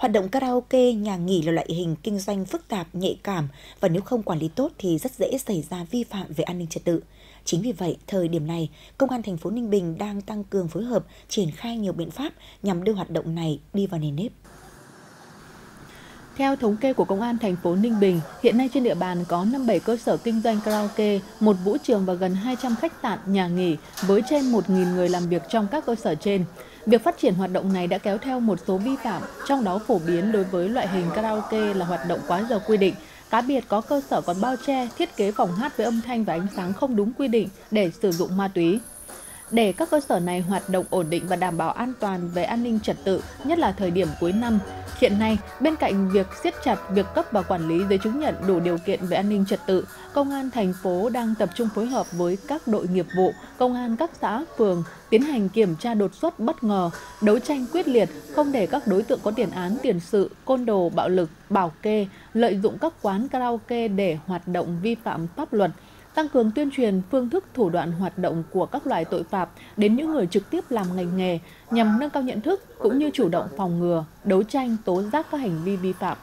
Hoạt động karaoke, nhà nghỉ là loại hình kinh doanh phức tạp, nhạy cảm và nếu không quản lý tốt thì rất dễ xảy ra vi phạm về an ninh trật tự. Chính vì vậy, thời điểm này, Công an thành phố Ninh Bình đang tăng cường phối hợp, triển khai nhiều biện pháp nhằm đưa hoạt động này đi vào nền nếp. Theo thống kê của Công an thành phố Ninh Bình, hiện nay trên địa bàn có 57 cơ sở kinh doanh karaoke, một vũ trường và gần 200 khách sạn, nhà nghỉ với trên 1.000 người làm việc trong các cơ sở trên. Việc phát triển hoạt động này đã kéo theo một số vi phạm, trong đó phổ biến đối với loại hình karaoke là hoạt động quá giờ quy định. Cá biệt có cơ sở còn bao che, thiết kế phòng hát với âm thanh và ánh sáng không đúng quy định để sử dụng ma túy. Để các cơ sở này hoạt động ổn định và đảm bảo an toàn về an ninh trật tự, nhất là thời điểm cuối năm, Hiện nay, bên cạnh việc siết chặt việc cấp và quản lý giấy chứng nhận đủ điều kiện về an ninh trật tự, Công an thành phố đang tập trung phối hợp với các đội nghiệp vụ, công an các xã, phường tiến hành kiểm tra đột xuất bất ngờ, đấu tranh quyết liệt, không để các đối tượng có tiền án tiền sự, côn đồ, bạo lực, bảo kê, lợi dụng các quán karaoke để hoạt động vi phạm pháp luật, tăng cường tuyên truyền phương thức thủ đoạn hoạt động của các loại tội phạm đến những người trực tiếp làm ngành nghề nhằm nâng cao nhận thức cũng như chủ động phòng ngừa, đấu tranh tố giác các hành vi vi phạm.